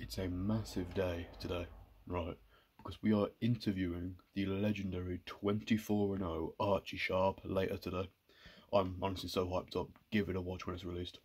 it's a massive day today, right? Because we are interviewing the legendary 24 0 Archie Sharp later today. I'm honestly so hyped up. Give it a watch when it's released.